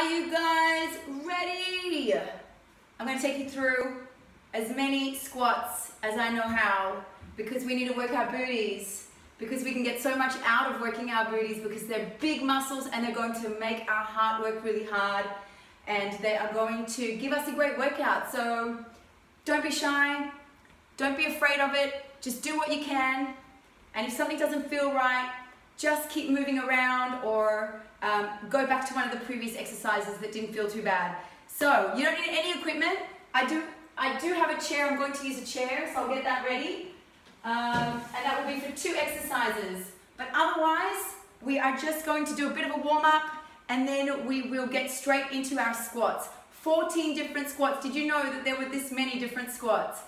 Are you guys ready? I'm going to take you through as many squats as I know how because we need to work our booties because we can get so much out of working our booties because they're big muscles and they're going to make our heart work really hard and they are going to give us a great workout. So don't be shy, don't be afraid of it, just do what you can and if something doesn't feel right, just keep moving around or um, go back to one of the previous exercises that didn't feel too bad. So you don't need any equipment. I do, I do have a chair. I'm going to use a chair, so I'll get that ready. Um, and that will be for two exercises. But otherwise, we are just going to do a bit of a warm up and then we will get straight into our squats. 14 different squats. Did you know that there were this many different squats?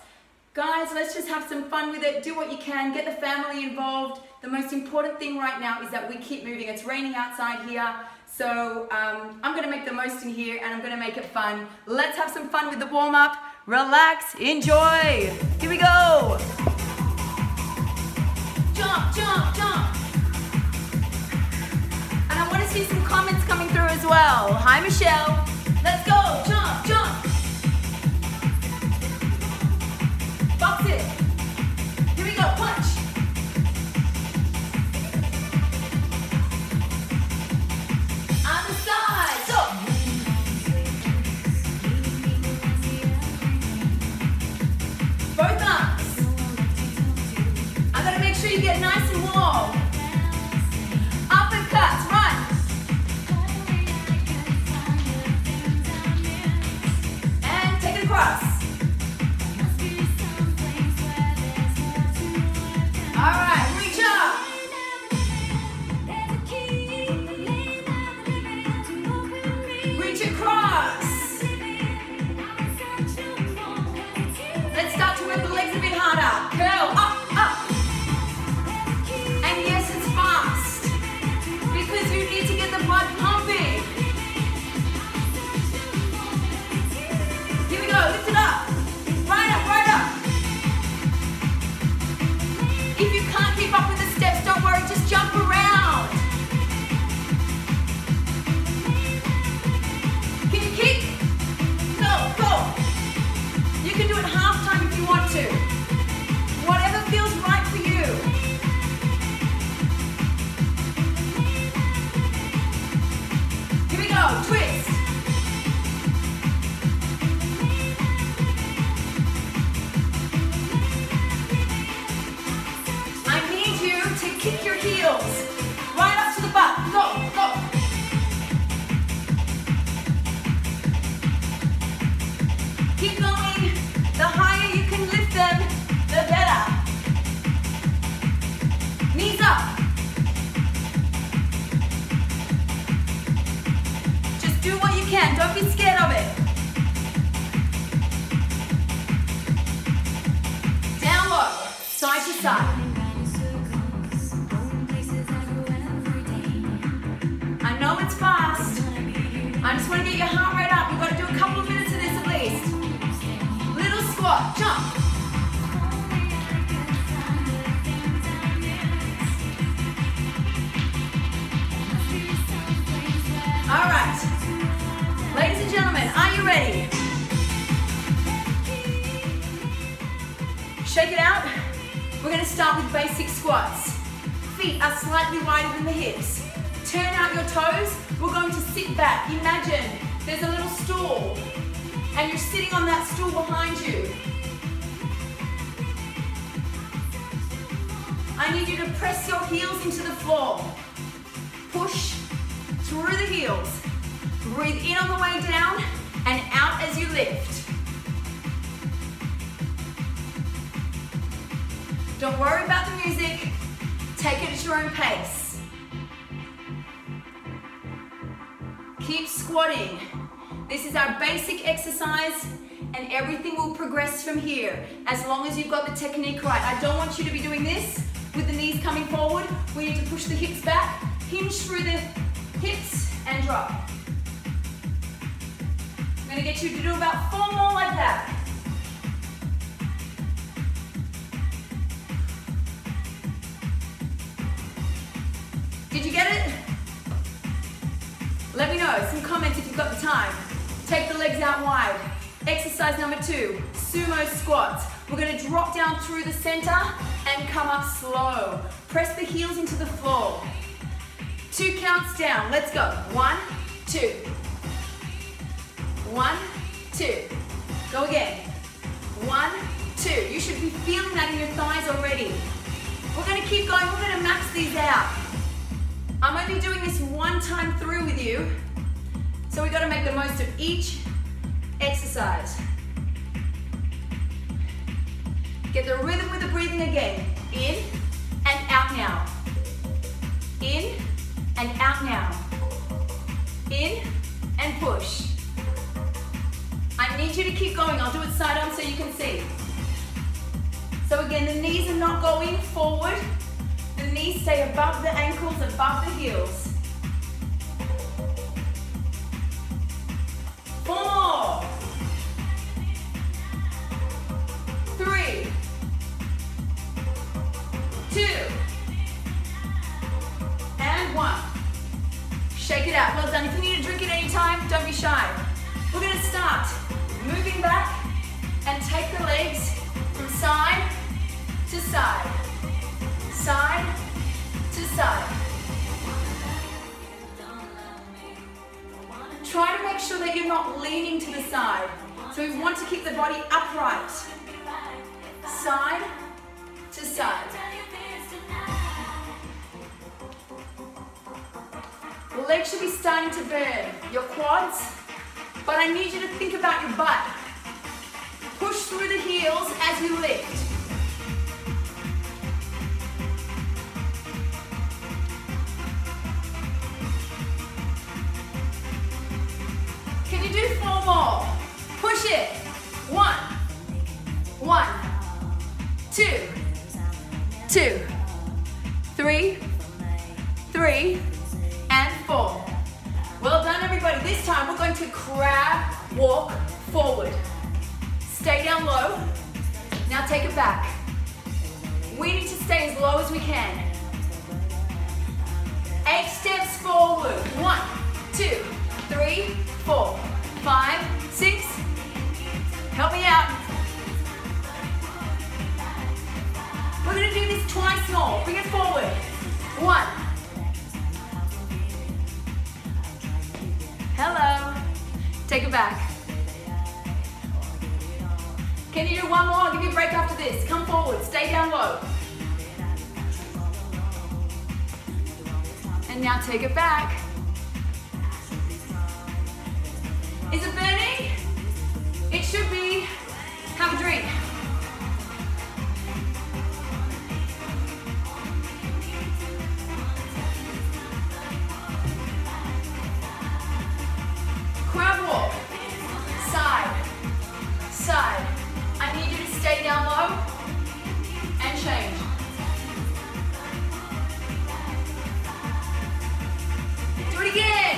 Guys, let's just have some fun with it. Do what you can. Get the family involved. The most important thing right now is that we keep moving. It's raining outside here. So um, I'm to make the most in here and I'm to make it fun. Let's have some fun with the warm up. Relax, enjoy. Here we go. Jump, jump, jump. And I want to see some comments coming through as well. Hi, Michelle. Want to get your heart rate up. You've got to do a couple of minutes of this at least. Little squat, jump. All right. Ladies and gentlemen, are you ready? Shake it out. We're going to start with basic squats. Feet are slightly wider than the hips. Turn out your toes. We're going to sit back. Imagine there's a little stool and you're sitting on that stool behind you. I need you to press your heels into the floor. Push through the heels. Breathe in on the way down and out as you lift. Don't worry about the music. Take it at your own pace. Keep squatting. This is our basic exercise and everything will progress from here as long as you've got the technique right. I don't want you to be doing this with the knees coming forward. We need to push the hips back, hinge through the hips and drop. I'm gonna get you to do about four more like that. Did you get it? Let me know, some comments if you've got the time. Take the legs out wide. Exercise number two, sumo squats. We're gonna drop down through the center and come up slow. Press the heels into the floor. Two counts down, let's go. One, two. One, two. Go again. One, two. You should be feeling that in your thighs already. We're gonna keep going, we're gonna max these out. I'm only doing this one time through with you, so we gotta make the most of each exercise. Get the rhythm with the breathing again. In and out now. In and out now. In and push. I need you to keep going. I'll do it side on so you can see. So again, the knees are not going forward. Knees stay above the ankles, above the heels. Four. Three. Two. And one. Shake it out. Well done. If you need a drink at any time, don't be shy. We're going to start moving back and take the legs from side to side. Side side. Try to make sure that you're not leaning to the side. So we want to keep the body upright. Side to side. The legs should be starting to burn. Your quads, but I need you to think about your butt. Push through the heels as you lift. Do four more? Push it. One, one, two, two, three, three, and four. Well done, everybody. This time we're going to crab walk forward. Stay down low. Now take it back. We need to stay as low as we can. Eight steps forward. One, two, three, four, five, six. Help me out. We're gonna do this twice more. Bring it forward. One. Hello. Take it back. Can you do one more? I'll give you a break after this. Come forward. Stay down low. And now take it back. Is it burning? It should be. Have a drink. Crab walk. Side. Side. I need you to stay down low and change. Do it again.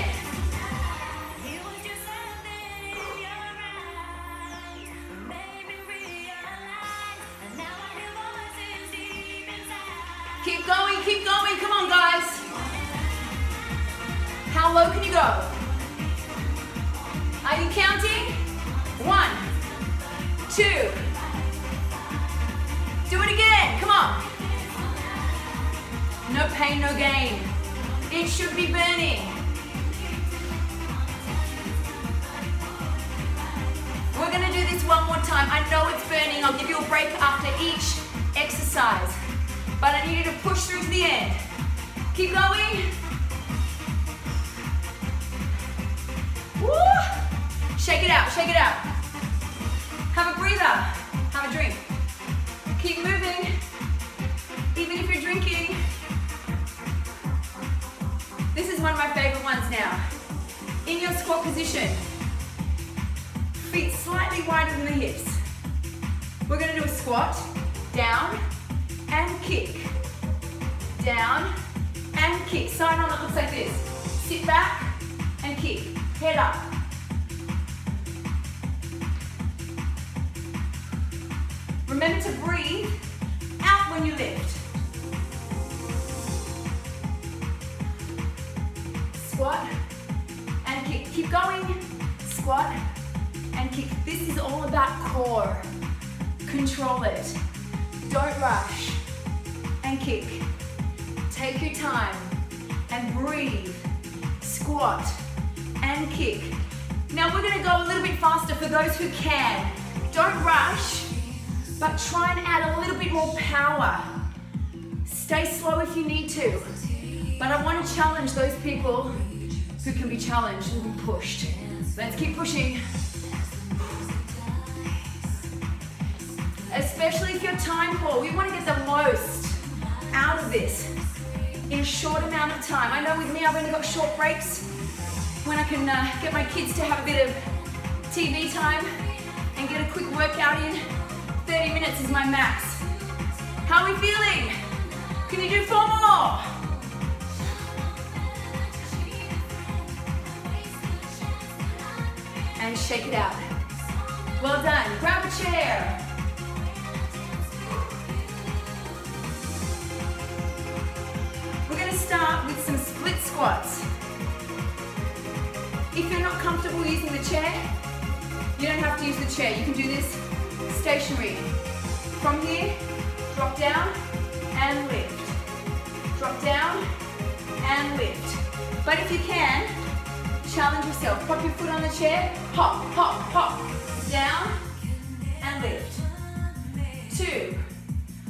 One of my favorite ones now. In your squat position, feet slightly wider than the hips. We're gonna do a squat, down, and kick. Down, and kick. Side on that looks like this. Sit back, and kick. Head up. Remember to breathe out when you lift. Squat, and kick. Keep going. Squat and kick. This is all about core. Control it. Don't rush. And kick. Take your time and breathe. Squat and kick. Now we're gonna go a little bit faster for those who can. Don't rush, but try and add a little bit more power. Stay slow if you need to. But I want to challenge those people who can be challenged and be pushed. Let's keep pushing. Especially if you're time poor, we want to get the most out of this in a short amount of time. I know with me, I've only got short breaks when I can uh, get my kids to have a bit of TV time and get a quick workout in. 30 minutes is my max. How are we feeling? Can you do four more? And shake it out. Well done. Grab a chair. We're going to start with some split squats. If you're not comfortable using the chair, you don't have to use the chair. You can do this stationary. From here, drop down and lift. Drop down and lift. But if you can, challenge yourself. Pop your foot on the chair, hop, hop, hop. Down and lift. Two.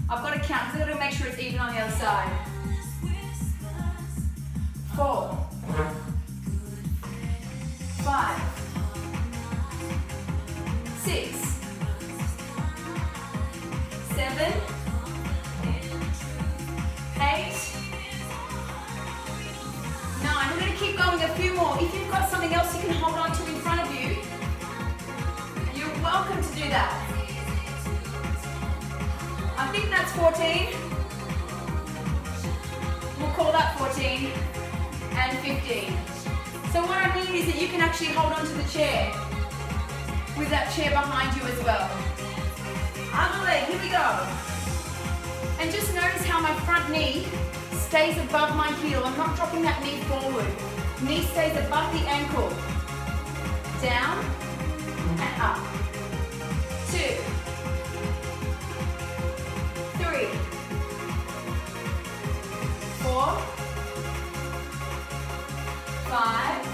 I've got to count because I've got to make sure it's even on the other side. Four. Five. Six. Seven. Going a few more. If you've got something else you can hold on to in front of you, you're welcome to do that. I think that's 14. We'll call that 14 and 15. So what I mean is that you can actually hold on to the chair with that chair behind you as well. Other leg, here we go. And just notice how my front knee stays above my heel. I'm not dropping that knee forward. Knee stays above the ankle. Down and up. Two. Three. Four. Five.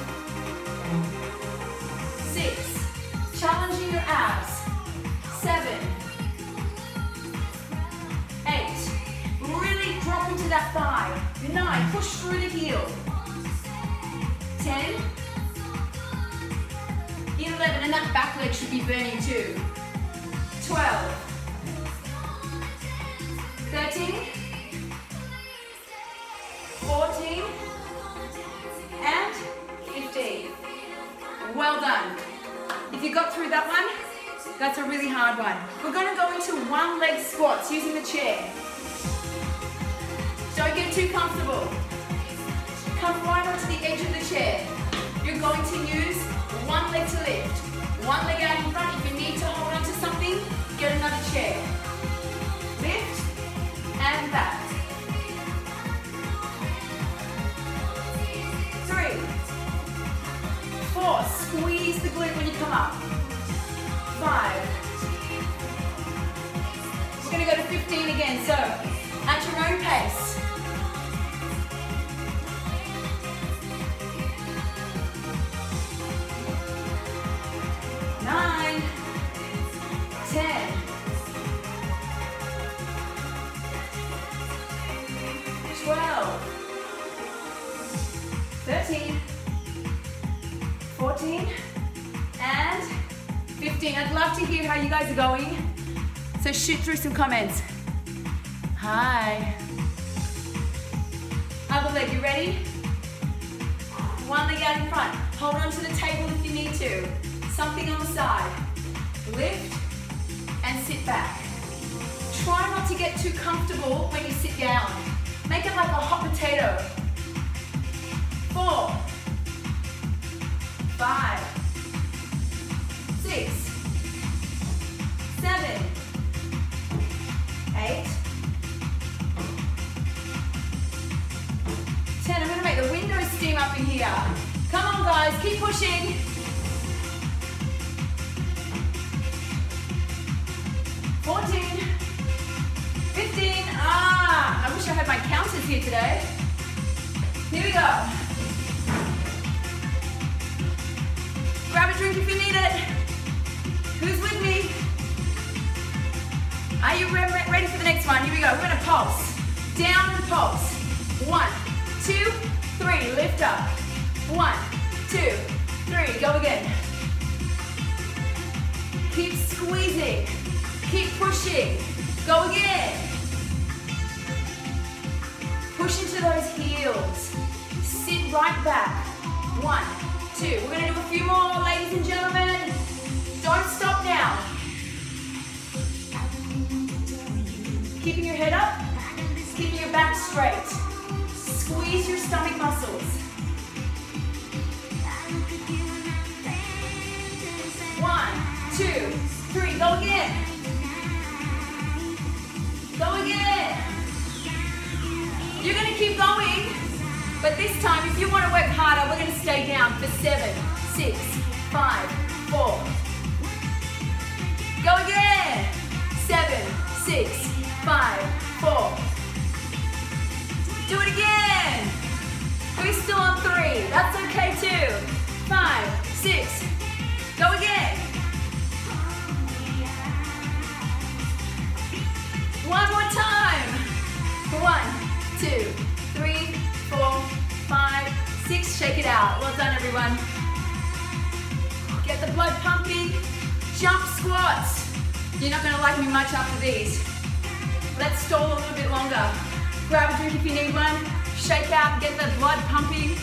Six. Challenging your abs. Seven. Eight. Really drop into that thigh. Nine. Push through the heel. Ten. Eleven. And that back leg should be burning too. Twelve. Thirteen. Fourteen. And 15. Well done. If you got through that one, that's a really hard one. We're going to go into one leg squats using the chair. Don't get too comfortable. Come right onto the edge of the chair. You're going to use one leg to lift. One leg out in front. If you need to hold on to something, get another chair. Lift and back. Three. Four. Squeeze the glute when you come up. Five. We're going to go to 15 again. So, at your own pace. Nine. Ten. Twelve. 13, 14, and 15. I'd love to hear how you guys are going. So shoot through some comments. Hi. Other leg, you ready? One leg out in front. Hold on to the table if you need to. Something on the side. Lift and sit back. Try not to get too comfortable when you sit down. Make it like a hot potato four, five, six, seven, eight, ten. I'm gonna make the windows steam up in here. Come on, guys. Keep pushing. Fourteen. Fifteen. Ah, I wish I had my counters here today. Here we go. Grab a drink if you need it. Who's with me? Are you re ready for the next one? Here we go. We're gonna pulse. Down and pulse. One, two, three. Lift up. One, two, three. Go again. Keep squeezing. Keep pushing. Go again. Push into those heels. Sit right back. One, two. We're gonna do a few more, ladies and gentlemen. Don't stop now. Keeping your head up, keeping your back straight. Squeeze your stomach muscles. One, two, three, go again. Go again. You're gonna keep going, but this time, if you wanna work harder, we're gonna stay down for seven, six, five, four. Go again. Seven, six, five, four. Do it again. Two, three, four, five, six. Shake it out. Well done, everyone. Get the blood pumping. Jump squats. You're not gonna like me much after these. Let's stall a little bit longer. Grab a drink if you need one. Shake out, get the blood pumping.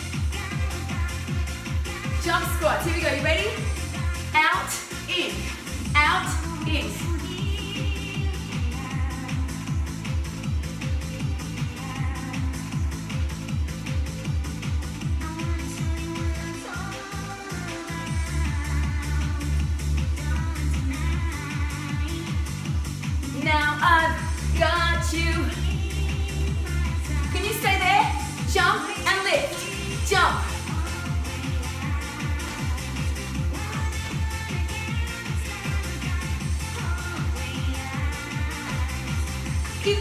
Jump squats. Here we go. You ready? Out, in. Out, in.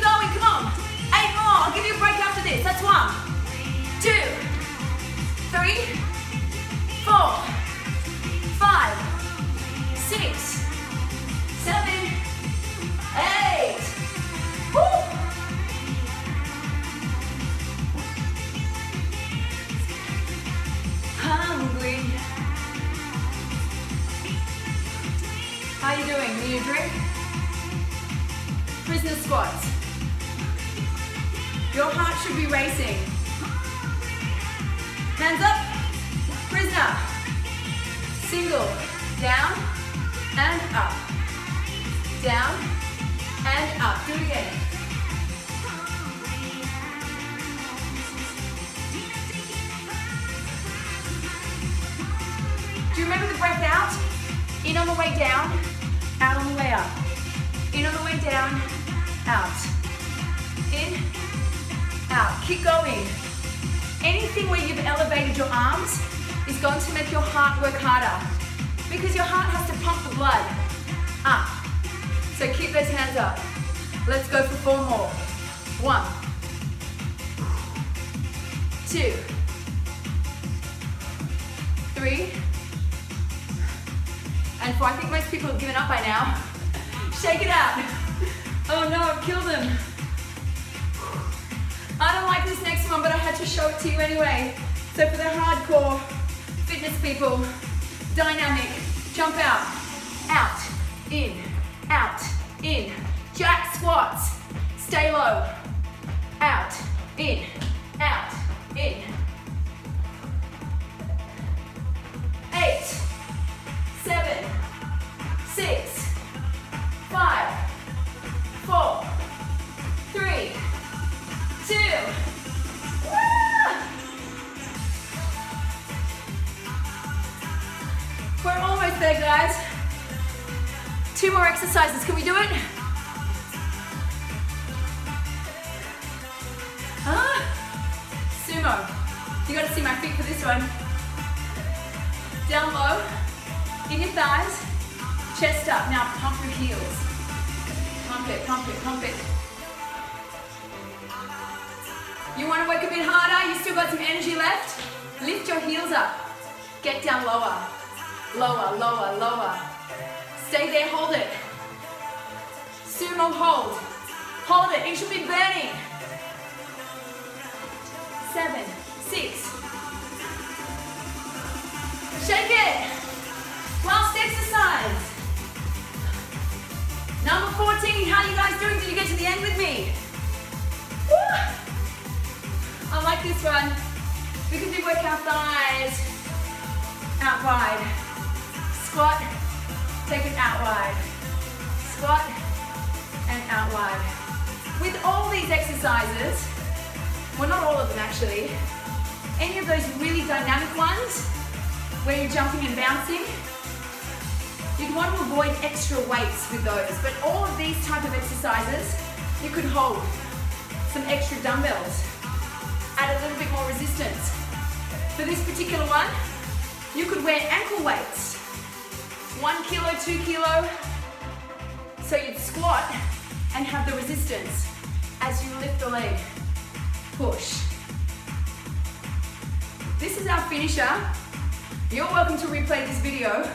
Going, come on. Eight more. I'll give you a break after this. That's one, two, three, four, five, six, seven, eight. Woo! Hungry. How you doing? Need a drink? Prisoner squats. Your heart should be racing. Hands up. Prisoner. Single. Down and up. Down and up. Do it again. Do you remember the breath out? In on the way down, out on the way up. In on the way down, out. In, out. Keep going. Anything where you've elevated your arms is going to make your heart work harder because your heart has to pump the blood up. So keep those hands up. Let's go for four more. One, two, three, and four. I think most people have given up by now. Shake it out. Oh no, I've killed them. I don't like this next one, but I had to show it to you anyway. So for the hardcore fitness people, dynamic, jump out, out, in, out, in. Jack squats, stay low, out, in, out, in. Eight, seven, six, five, four, three, there, guys. Two more exercises. Can we do it? Ah, sumo. You gotta see my feet for this one. Down low, in your thighs, chest up. Now pump your heels. Pump it, pump it, pump it. You want to work a bit harder? You still got some energy left? Lift your heels up. Get down lower. Lower, lower, lower. Stay there, hold it. Sumo hold. Hold it, it should be burning. Seven, six. Shake it. Last exercise. Number 14, how you guys doing? Did you get to the end with me? Woo! I like this one because we work our thighs out wide. Squat, take it out wide. Squat and out wide. With all these exercises, well not all of them actually, any of those really dynamic ones where you're jumping and bouncing, you'd want to avoid extra weights with those. But all of these type of exercises, you could hold some extra dumbbells add a little bit more resistance. For this particular one, you could wear ankle weights. One kilo, two kilo. So you'd squat and have the resistance as you lift the leg. Push. This is our finisher. You're welcome to replay this video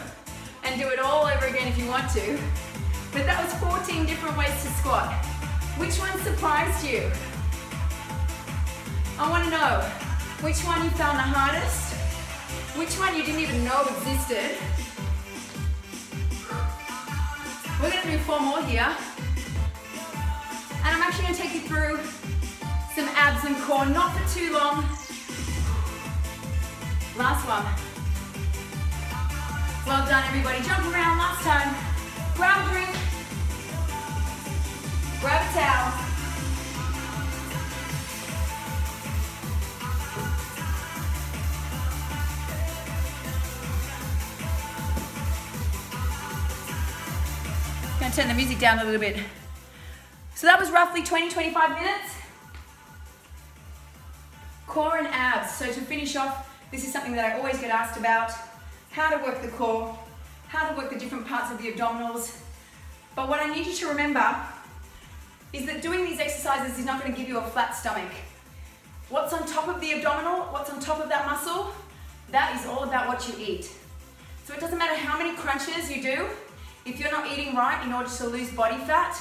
and do it all over again if you want to. But that was 14 different ways to squat. Which one surprised you? I want to know which one you found the hardest, which one you didn't even know existed. We're going to do four more here. And I'm actually going to take you through some abs and core, not for too long. Last one. Well done, everybody. Jump around last time. Grab a drink. Grab a towel. Turn the music down a little bit. So that was roughly 20, 25 minutes. Core and abs. So to finish off, this is something that I always get asked about. How to work the core, how to work the different parts of the abdominals. But what I need you to remember is that doing these exercises is not going to give you a flat stomach. What's on top of the abdominal, what's on top of that muscle, that is all about what you eat. So it doesn't matter how many crunches you do, if you're not eating right in order to lose body fat,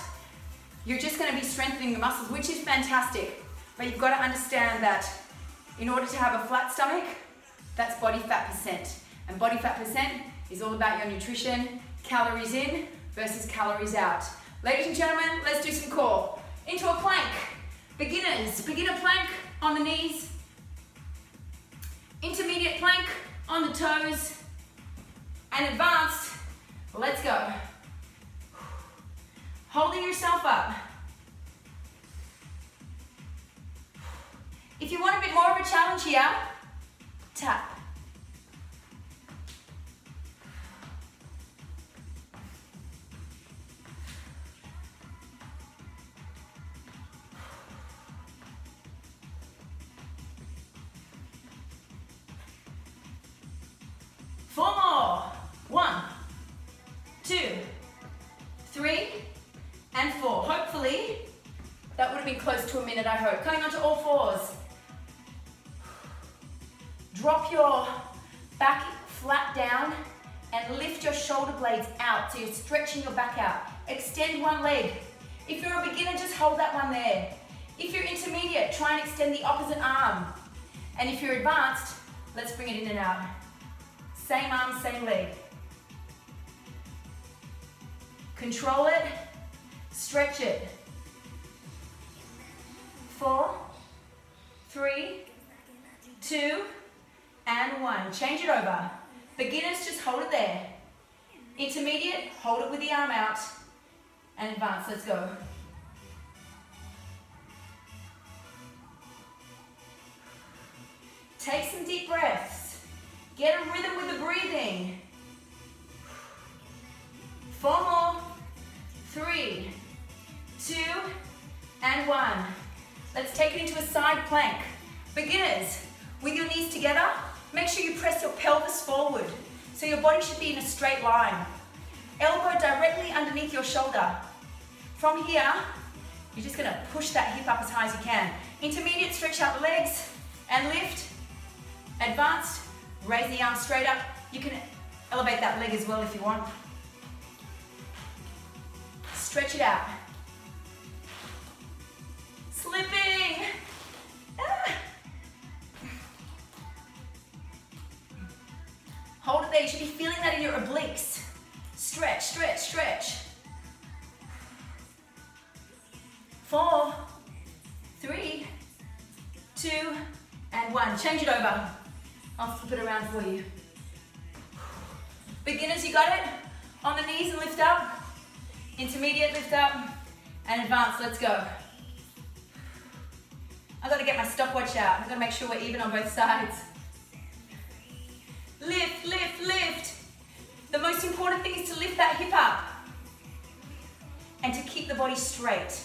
you're just going to be strengthening the muscles, which is fantastic. But you've got to understand that in order to have a flat stomach, that's body fat percent. And body fat percent is all about your nutrition, calories in versus calories out. Ladies and gentlemen, let's do some core. Into a plank. Beginners, beginner plank on the knees. Intermediate plank on the toes. And advanced Let's go. Holding yourself up. If you want a bit more of a challenge here, tap. I hope. Coming onto all fours. Drop your back flat down and lift your shoulder blades out so you're stretching your back out. Extend one leg. If you're a beginner, just hold that one there. If you're intermediate, try and extend the opposite arm. And if you're advanced, let's bring it in and out. Same arm, same leg. Control it, stretch it three, two, and one. Change it over. Beginners, just hold it there. Intermediate, hold it with the arm out. And advance, let's go. Take some deep breaths. Get a rhythm with the breathing. Four more. Three, two, and one. Let's take it into a side plank. Beginners, with your knees together, make sure you press your pelvis forward. So your body should be in a straight line. Elbow directly underneath your shoulder. From here, you're just gonna push that hip up as high as you can. Intermediate, stretch out the legs and lift. Advanced, raise the arm straight up. You can elevate that leg as well if you want. Stretch it out. Slip Ah. Hold it there. You should be feeling that in your obliques. Stretch, stretch, stretch. Four, three, two, and one. Change it over. I'll flip it around for you. Beginners, you got it? On the knees and lift up. Intermediate, lift up. And advanced, let's go. I've got to get my stopwatch out. I've got to make sure we're even on both sides. Lift, lift, lift. The most important thing is to lift that hip up and to keep the body straight.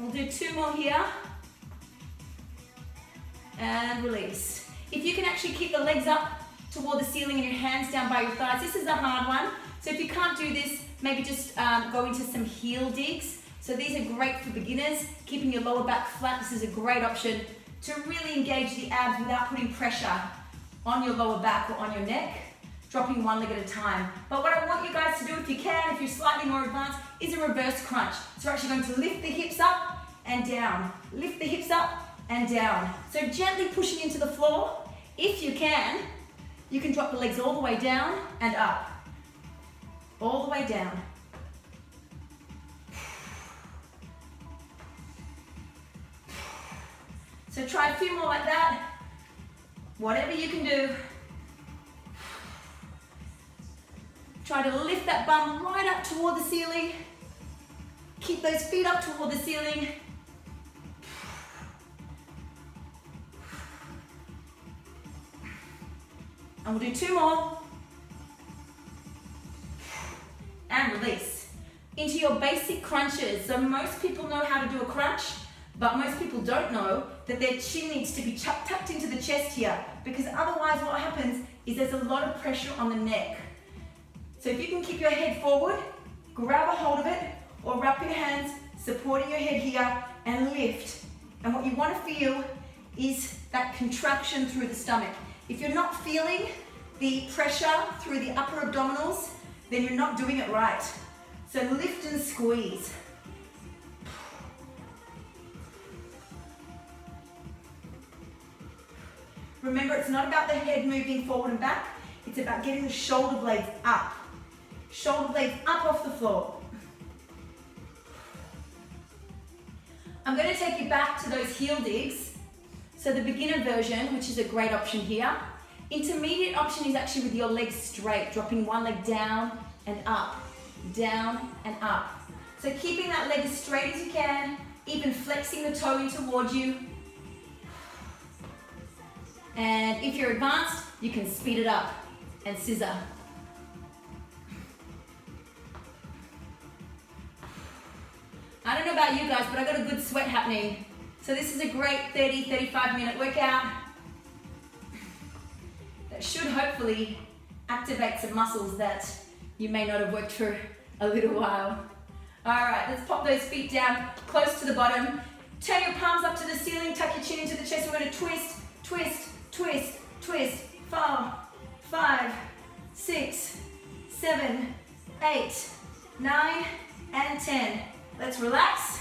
We'll do two more here. And release. If you can actually keep the legs up toward the ceiling and your hands down by your thighs, this is a hard one. So if you can't do this, maybe just um, go into some heel digs. So these are great for beginners, keeping your lower back flat. This is a great option to really engage the abs without putting pressure on your lower back or on your neck, dropping one leg at a time. But what I want you guys to do, if you can, if you're slightly more advanced, is a reverse crunch. So we're actually going to lift the hips up and down. Lift the hips up and down. So gently pushing into the floor. If you can, you can drop the legs all the way down and up. All the way down. So try a few more like that. Whatever you can do. Try to lift that bum right up toward the ceiling. Keep those feet up toward the ceiling. And we'll do two more. And release. Into your basic crunches. So most people know how to do a crunch, but most people don't know that their chin needs to be tucked into the chest here because otherwise what happens is there's a lot of pressure on the neck. So if you can keep your head forward, grab a hold of it, or wrap your hands supporting your head here and lift. And what you want to feel is that contraction through the stomach. If you're not feeling the pressure through the upper abdominals, then you're not doing it right. So lift and squeeze. Remember, it's not about the head moving forward and back. It's about getting the shoulder blades up. Shoulder blades up off the floor. I'm going to take you back to those heel digs so the beginner version, which is a great option here. Intermediate option is actually with your legs straight, dropping one leg down and up, down and up. So keeping that leg as straight as you can, even flexing the toe in towards you. And if you're advanced, you can speed it up and scissor. I don't know about you guys, but I got a good sweat happening. So this is a great 30, 35 minute workout that should hopefully activate some muscles that you may not have worked for a little while. All right, let's pop those feet down close to the bottom. Turn your palms up to the ceiling, tuck your chin into the chest. We're gonna twist, twist, twist, twist. Four, five, six, seven, eight, nine, and 10. Let's relax.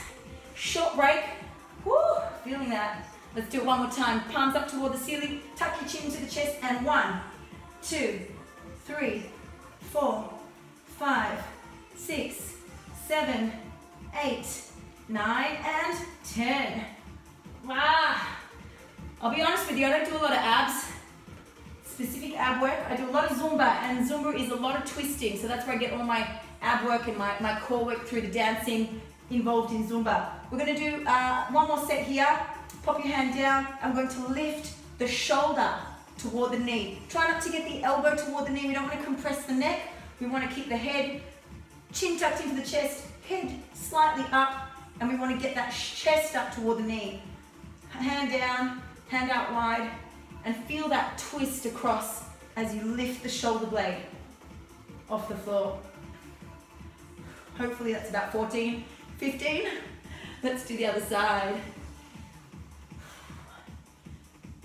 Short break. Woo, feeling that. Let's do it one more time. Palms up toward the ceiling, tuck your chin into the chest, and one, two, three, four, five, six, seven, eight, nine, and 10. Wow. I'll be honest with you, I don't do a lot of abs, specific ab work. I do a lot of Zumba, and Zumba is a lot of twisting, so that's where I get all my ab work and my, my core work through the dancing involved in Zumba. We're gonna do uh, one more set here. Pop your hand down. I'm going to lift the shoulder toward the knee. Try not to get the elbow toward the knee. We don't want to compress the neck. We want to keep the head chin tucked into the chest, head slightly up, and we want to get that chest up toward the knee. Hand down, hand out wide, and feel that twist across as you lift the shoulder blade off the floor. Hopefully that's about 14, 15. Let's do the other side.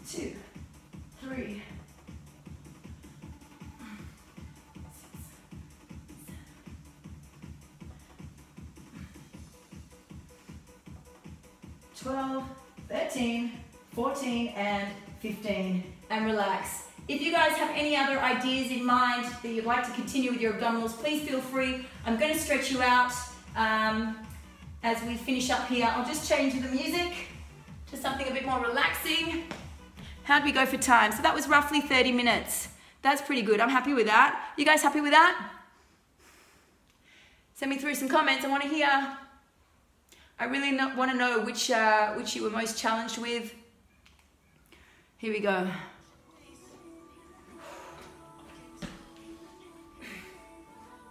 Two, three, Twelve, thirteen, fourteen, and 15, and relax. If you guys have any other ideas in mind that you'd like to continue with your abdominals, please feel free. I'm going to stretch you out um, as we finish up here. I'll just change the music to something a bit more relaxing. How'd we go for time? So that was roughly 30 minutes. That's pretty good. I'm happy with that. You guys happy with that? Send me through some comments. I want to hear. I really want to know which, uh, which you were most challenged with. Here we go.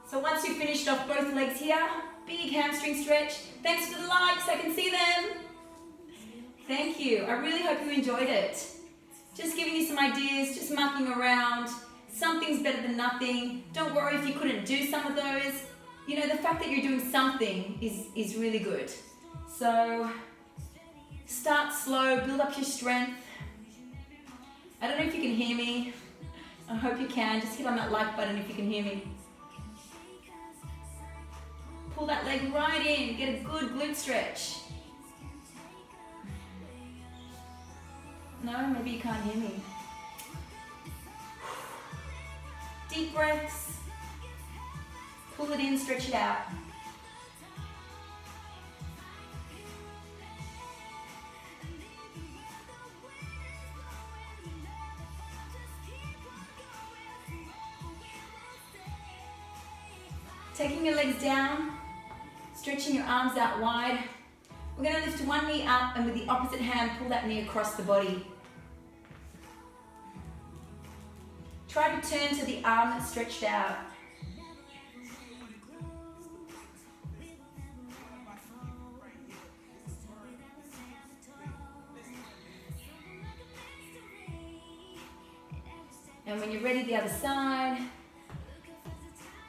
So once you've finished off both legs here, big hamstring stretch. Thanks for the likes, I can see them. Thank you. I really hope you enjoyed it. Just giving you some ideas, just mucking around. Something's better than nothing. Don't worry if you couldn't do some of those. You know, the fact that you're doing something is, is really good. So start slow, build up your strength. I don't know if you can hear me. I hope you can. Just hit on that like button if you can hear me. Pull that leg right in. Get a good glute stretch. No, maybe you can't hear me. Deep breaths. Pull it in, stretch it out. Taking your legs down, stretching your arms out wide. We're going to lift one knee up and with the opposite hand, pull that knee across the body. Try to turn to the arm that's stretched out. And when you're ready, the other side.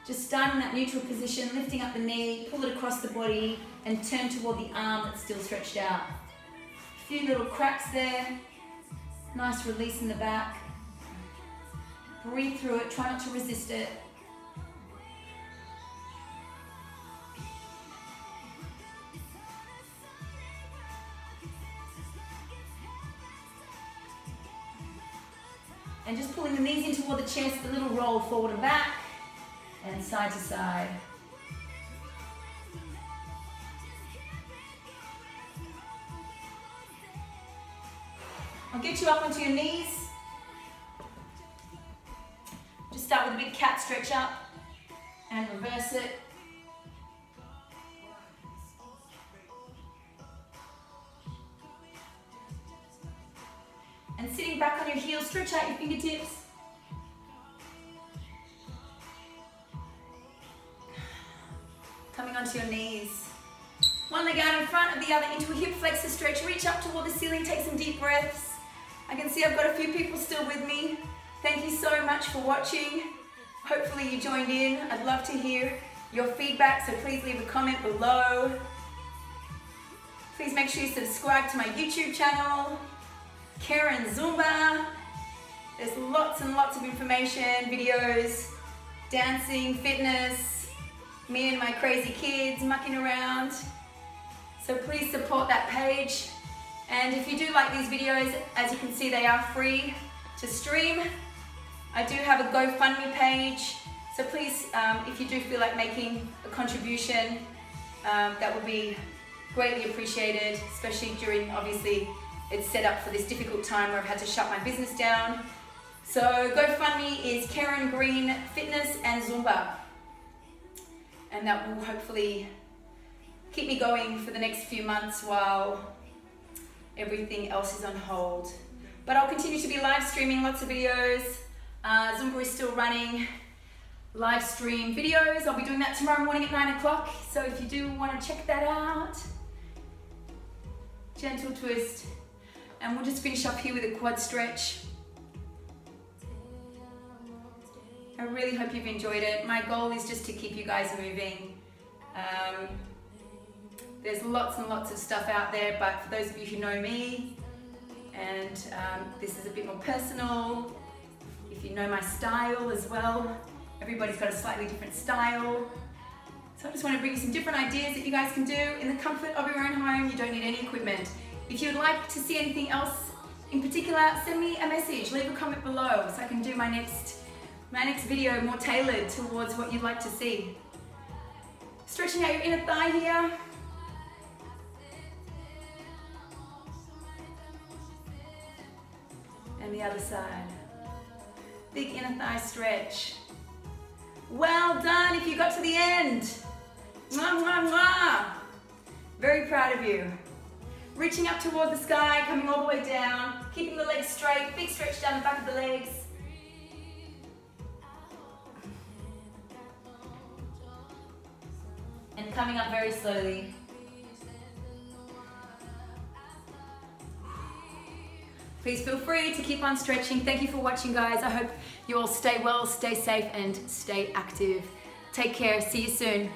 Just start in that neutral position, lifting up the knee, pull it across the body, and turn toward the arm that's still stretched out. A few little cracks there. Nice release in the back. Breathe through it, try not to resist it. And just pulling the knees in toward the chest, a little roll forward and back and side to side. I'll get you up onto your knees. Just start with a big cat stretch up and reverse it. And sitting back on your heels, stretch out your fingertips. For watching. Hopefully you joined in. I'd love to hear your feedback, so please leave a comment below. Please make sure you subscribe to my YouTube channel, Keren Zumba. There's lots and lots of information, videos, dancing, fitness, me and my crazy kids mucking around. So please support that page. And if you do like these videos, as you can see, they are free to stream. I do have a GoFundMe page. So please, um, if you do feel like making a contribution, um, that would be greatly appreciated, especially during, obviously, it's set up for this difficult time where I've had to shut my business down. So GoFundMe is Keren Green Fitness and Zumba. And that will hopefully keep me going for the next few months while everything else is on hold. But I'll continue to be live streaming lots of videos. Uh, Zumba is still running live stream videos. I'll be doing that tomorrow morning at nine o'clock. So if you do want to check that out, gentle twist. And we'll just finish up here with a quad stretch. I really hope you've enjoyed it. My goal is just to keep you guys moving. Um, there's lots and lots of stuff out there, but for those of you who know me, and um, this is a bit more personal, you know my style as well, everybody's got a slightly different style. So I just want to bring you some different ideas that you guys can do in the comfort of your own home. You don't need any equipment. If you'd like to see anything else in particular, send me a message, leave a comment below so I can do my next, my next video more tailored towards what you'd like to see. Stretching out your inner thigh here. And the other side. Big inner thigh stretch. Well done if you got to the end. Mwah, mwah, mwah. Very proud of you. Reaching up toward the sky, coming all the way down, keeping the legs straight, big stretch down the back of the legs. And coming up very slowly. Please feel free to keep on stretching. Thank you for watching, guys. I hope you all stay well, stay safe, and stay active. Take care. See you soon.